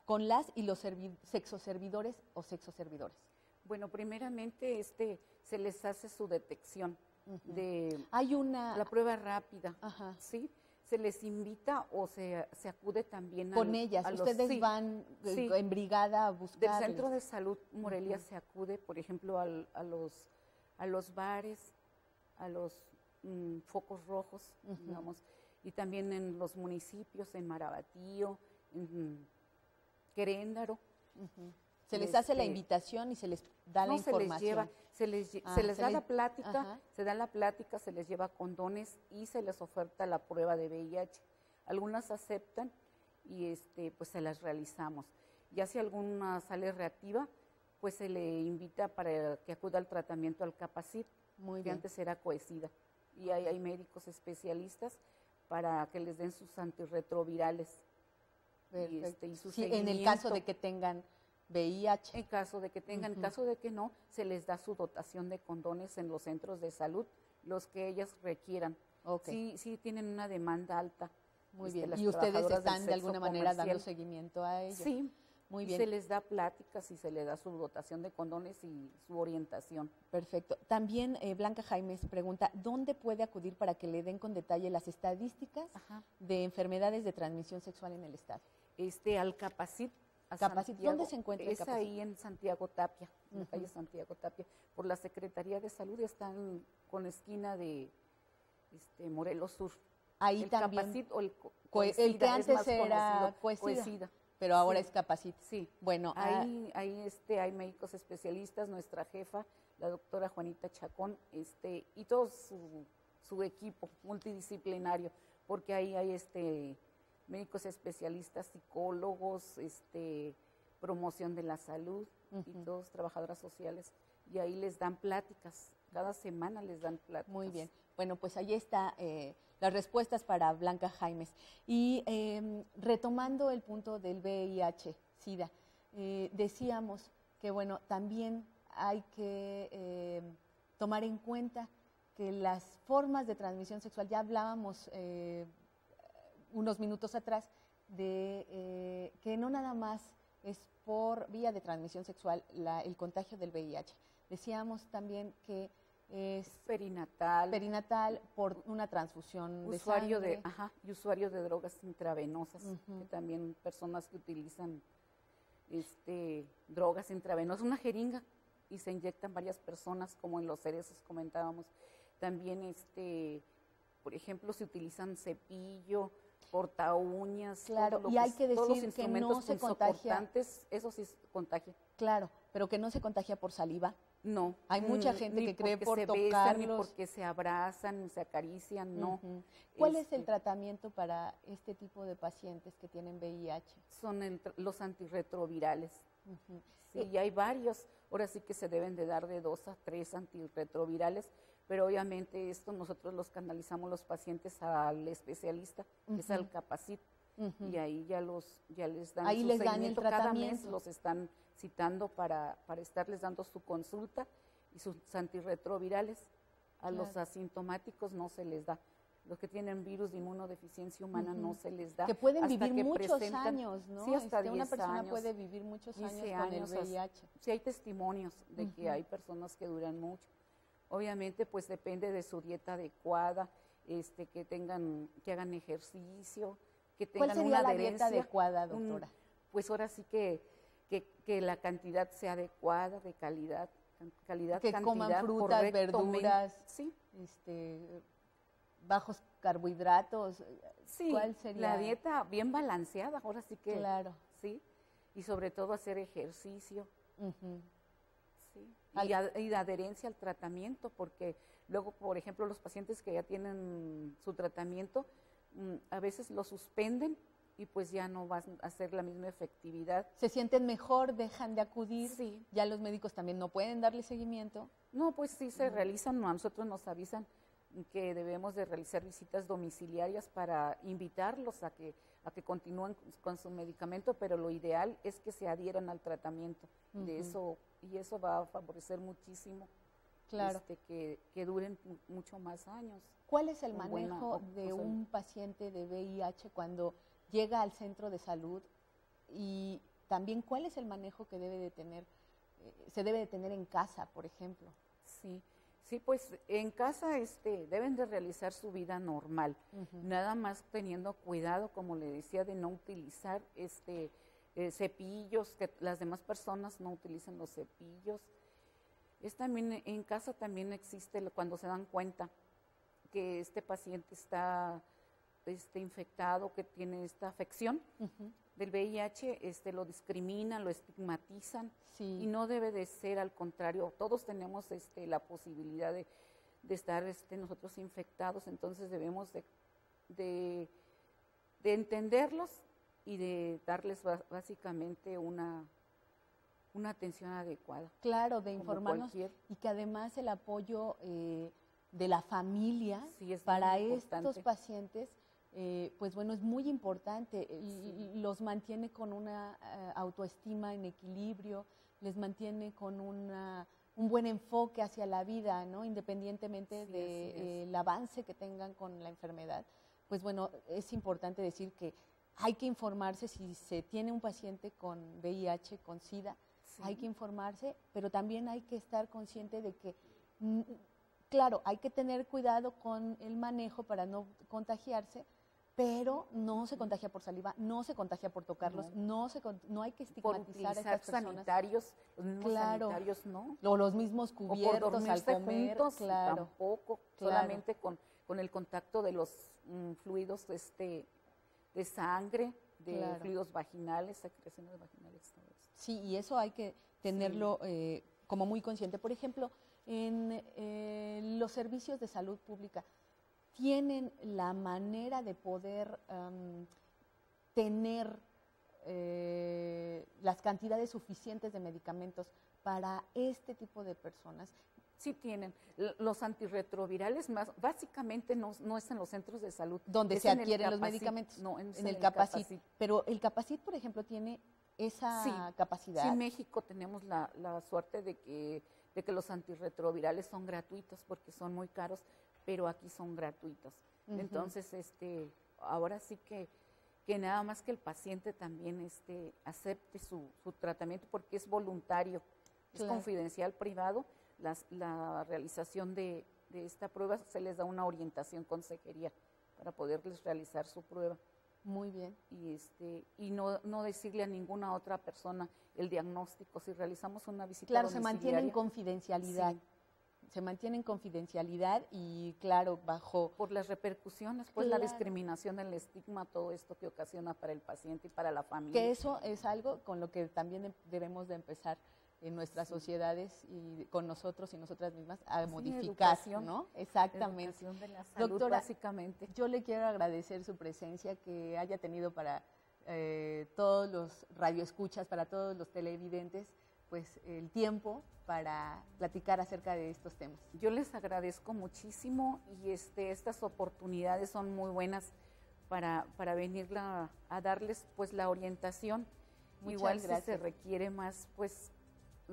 con las y los servi- sexoservidores o sexoservidores. Bueno, primeramente este se les hace su detección de Hay una la prueba rápida, Ajá. ¿sí? Se les invita o se, se acude también con ellas. a los- Ustedes sí, van eh, sí. en brigada a Del buscar. Centro de Salud Morelia se acude, por ejemplo, al- a, los, a los bares, a los mm, focos rojos, digamos, y también en los municipios, en Marabatío, en Queréndaro. Se les hace la este, invitación y se les da la no se les información. lleva, se les, Ah, se les se da les- la plática, ajá. se da la plática, se les lleva condones y se les oferta la prueba de VIH. Algunas aceptan y este, pues se las realizamos. Ya si alguna sale reactiva, pues se le invita para que acuda al tratamiento al Capacit, Muy que bien. antes era coesida. Y hay, hay médicos especialistas para que les den sus antirretrovirales. Y, este, y su Sí, en el caso de que tengan VIH. En caso de que tengan, en caso de que no, se les da su dotación de condones en los centros de salud, los que ellas requieran. Ok. Sí, sí tienen una demanda alta. Muy este, bien. las Y ustedes están de alguna manera dando seguimiento a ello. Sí, Muy y bien. se les da pláticas y se les da su dotación de condones y su orientación. Perfecto. También eh, Blanca Jaimes pregunta, ¿dónde puede acudir para que le den con detalle las estadísticas Ajá. de enfermedades de transmisión sexual en el Estado? Este, al Capacit. A Capacit, Santiago, ¿dónde se encuentra Es Capacit? ahí en Santiago Tapia, en la Ujú. calle Santiago Tapia. Por la Secretaría de Salud están con la esquina de este, Morelos Sur. Ahí el también, Capacit o el co- Coe- el Coesida que es antes era conocido, Coesida. pero ahora Sí. es Capacit. Sí. Bueno, ah, Ahí, ahí este, hay médicos especialistas, nuestra jefa, la doctora Juanita Chacón, este, y todo su, su equipo multidisciplinario, porque ahí hay este, médicos especialistas, psicólogos, este, promoción de la salud y todos trabajadoras sociales, y ahí les dan pláticas, cada semana les dan pláticas. Muy bien. Bueno, pues ahí está eh, las respuestas para Blanca Jaimes. Y eh, retomando el punto del VIH, SIDA, eh, decíamos que, bueno, también hay que eh, tomar en cuenta que las formas de transmisión sexual, ya hablábamos eh, unos minutos atrás, de eh, que no nada más es por vía de transmisión sexual la- el contagio del VIH. Decíamos también que es Perinatal, perinatal por una transfusión de usuario de, sangre. ajá, y usuario de drogas intravenosas, que también personas que utilizan este, drogas intravenosas, una jeringa y se inyectan varias personas, como en los cerezos comentábamos. También, este, por ejemplo, se utilizan cepillo, porta uñas, Claro, y hay que todos los decir que no se contagia. Eso sí contagia. Claro, pero que no se contagia por saliva. No. Hay mucha mm, gente ni que cree por se besan, ni tocarlos. porque se abrazan, se acarician, no. ¿Cuál es el Este, tratamiento para este tipo de pacientes que tienen VIH? Son el los antirretrovirales. Sí, y hay varios. Ahora sí que se deben de dar de dos a tres antirretrovirales, pero obviamente esto nosotros los canalizamos los pacientes al especialista, que es al. Capacit, y ahí ya los ya les dan Ahí su les dan el seguimiento. Cada mes los están citando para, para estarles dando su consulta y sus antirretrovirales. A los asintomáticos no se les da. Los que tienen virus de inmunodeficiencia humana no se les da. que pueden hasta vivir que muchos años, ¿no? Sí, hasta Este, una 10 persona años, puede vivir muchos 15 años con el hasta- VIH. Sí hay testimonios de que hay personas que duran mucho. Obviamente, pues depende de su dieta adecuada, este, que tengan, que hagan ejercicio, que tengan ¿Cuál sería una la dieta adherencia, adecuada, un- doctora? pues ahora sí que, que, que la cantidad sea adecuada, de calidad, calidad, que cantidad, coman frutas, verduras, Sí, este, bajos carbohidratos. sí. ¿Cuál sería? La dieta bien balanceada, ahora sí que, Claro. sí. Y sobre todo hacer ejercicio. Sí, y, ad- y de adherencia al tratamiento, porque luego, por ejemplo, los pacientes que ya tienen su tratamiento, mm, a veces lo suspenden y pues ya no van a hacer la misma efectividad. Se sienten mejor, dejan de acudir. Sí. Ya los médicos también no pueden darle seguimiento. No, pues sí se realizan, a nosotros nos avisan que debemos de realizar visitas domiciliarias para invitarlos a que a que continúen con su medicamento, pero lo ideal es que se adhieran al tratamiento. De eso y eso va a favorecer muchísimo Claro. este, que, que duren mu- mucho más años. ¿Cuál es el buena manejo de o un paciente de VIH cuando llega al centro de salud? Y también, ¿cuál es el manejo que debe de tener, eh, se debe de tener en casa, por ejemplo? Sí, sí, pues en casa este, deben de realizar su vida normal, nada más teniendo cuidado, como le decía, de no utilizar este, eh, cepillos, que las demás personas no utilicen los cepillos. Es también, en casa también existe cuando se dan cuenta que este paciente está este, infectado, que tiene esta afección del VIH, este, lo discriminan, lo estigmatizan. Sí. Y no debe de ser al contrario, todos tenemos este, la posibilidad de, de estar este, nosotros infectados, entonces debemos de, de, de entenderlos y de darles básicamente una, una atención adecuada. Claro, de informarnos cualquier- y que además el apoyo eh, de la familia Sí, es para estos pacientes, eh, pues bueno, es muy importante. y- y Los mantiene con una eh, autoestima en equilibrio, les mantiene con una, un buen enfoque hacia la vida, ¿no? Independientemente Sí, del así es. avance que tengan con la enfermedad. Pues bueno, es importante decir que hay que informarse si se tiene un paciente con VIH, con SIDA, Sí. hay que informarse, pero también hay que estar consciente de que, mm, claro, hay que tener cuidado con el manejo para no contagiarse, pero no se contagia por saliva, no se contagia por tocarlos, no, se no hay que por estigmatizar a estas personas. sanitarios, los mismos Claro. sanitarios no. O los mismos O por cubiertos al dormirse comer, juntos, claro. tampoco, Claro. solamente con, con el contacto de los mm, fluidos este, de sangre, de Claro. fluidos vaginales, secreciones vaginales, todo. Sí, y eso hay que tenerlo eh, como muy consciente. Por ejemplo, en eh, los servicios de salud pública tienen la manera de poder tener eh, las cantidades suficientes de medicamentos para este tipo de personas. Sí tienen. Los antirretrovirales más, básicamente no, no es en los centros de salud. donde se adquieren los medicamentos. No, en el Capacit. Pero el Capacit, por ejemplo, tiene esa Sí, capacidad. Sí, en México tenemos la, la suerte de que, de que los antirretrovirales son gratuitos porque son muy caros, pero aquí son gratuitos. Entonces, este, ahora sí que, que nada más que el paciente también este, acepte su, su tratamiento porque es voluntario, es confidencial, privado. Las- la realización de, de esta prueba se les da una orientación consejería para poderles realizar su prueba Muy bien. y este y no, no decirle a ninguna otra persona el diagnóstico si realizamos una visita Claro, se mantiene en confidencialidad. Sí. Se mantiene en confidencialidad y, claro, bajo por las repercusiones pues la discriminación el estigma todo esto que ocasiona para el paciente y para la familia que eso es algo con lo que también em- debemos de empezar en nuestras sociedades y con nosotros y nosotras mismas a Sí, modificar. ¿no? Exactamente. Educación de la salud Doctora, básicamente Yo le quiero agradecer su presencia que haya tenido para eh, todos los radioescuchas, para todos los televidentes, pues el tiempo para platicar acerca de estos temas. yo les agradezco muchísimo y este estas oportunidades son muy buenas para, para venir la- a darles pues la orientación Muchas igual si se gracias. requiere más pues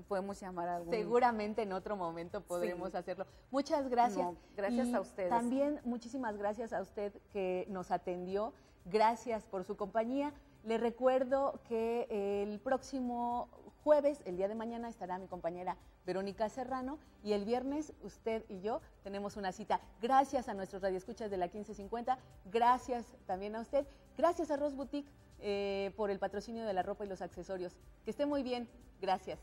podemos llamar a algún Seguramente en otro momento podremos Sí. hacerlo. Muchas gracias. No, gracias Y a ustedes. También muchísimas gracias a usted que nos atendió. Gracias por su compañía. Le recuerdo que el próximo jueves, el día de mañana, estará mi compañera Verónica Serrano y el viernes usted y yo tenemos una cita. Gracias a nuestros radioescuchas de la 1550. Gracias también a usted. Gracias a Rose Boutique eh, por el patrocinio de la ropa y los accesorios. Que esté muy bien. Gracias.